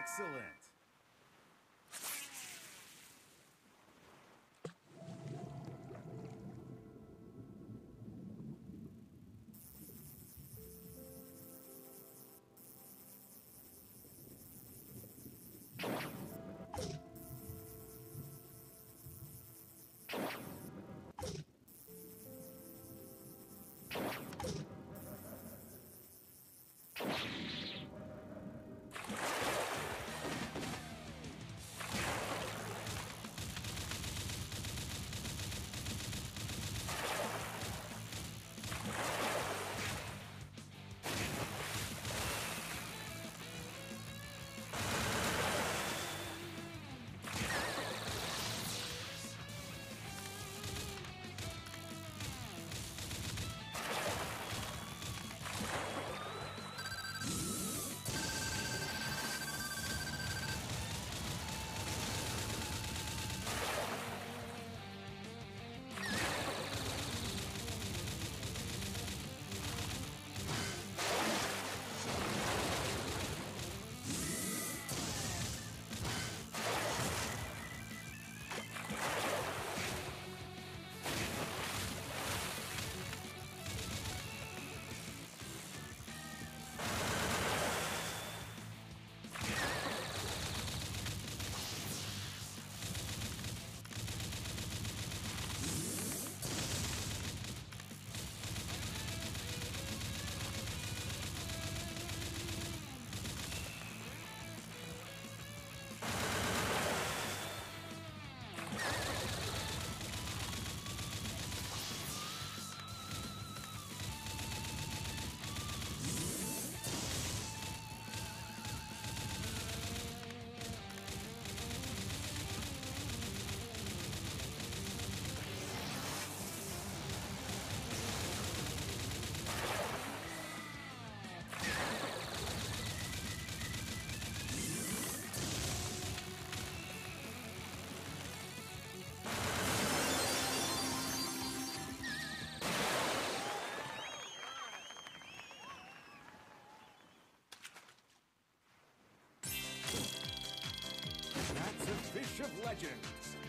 Excellent. of Legends.